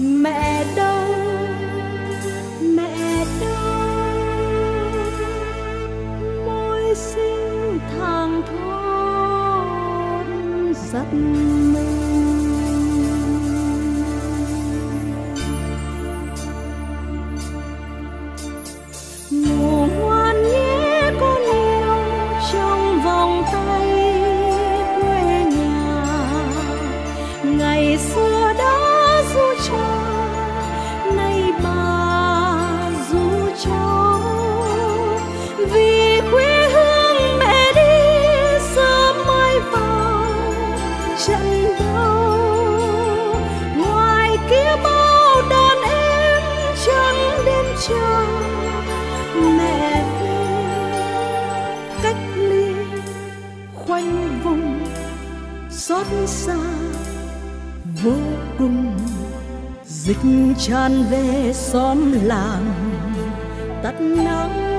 mẹ đâu mẹ đâu môi xinh thang thốt giật trận đau ngoài kia bao đàn em trắng đêm chờ mẹ về cách ly khoanh vùng, xót xa vô cùng. Dịch tràn về xóm làng, tắt nắng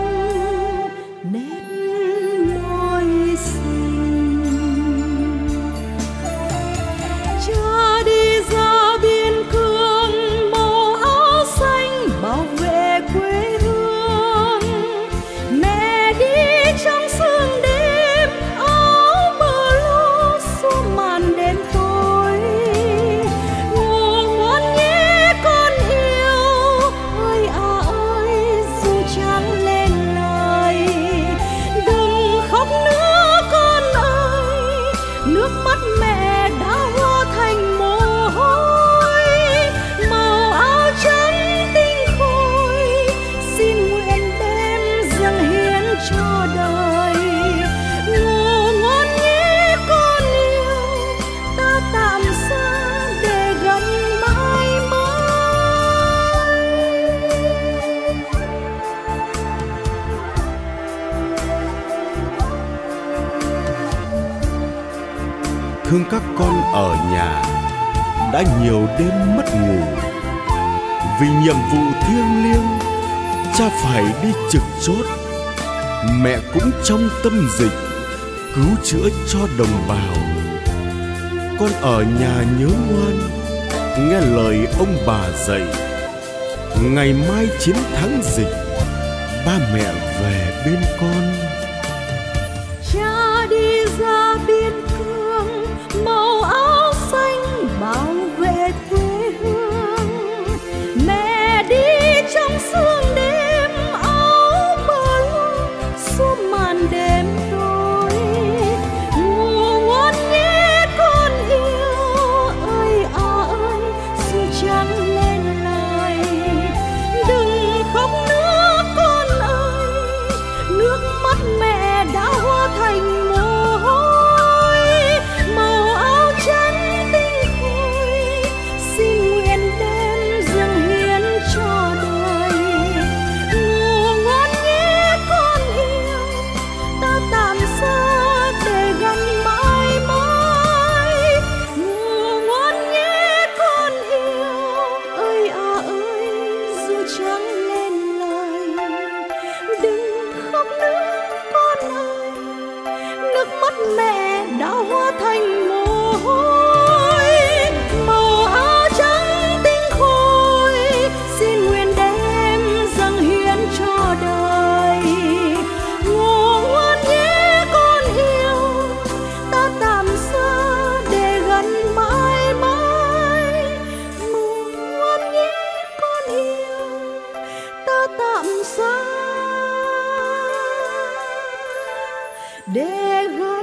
thương các con ở nhà, đã nhiều đêm mất ngủ. Vì nhiệm vụ thiêng liêng, cha phải đi trực chốt. Mẹ cũng trong tâm dịch, cứu chữa cho đồng bào. Con ở nhà nhớ ngoan, nghe lời ông bà dạy. Ngày mai chiến thắng dịch, ba mẹ về bên con. trắng tạm xa để gửi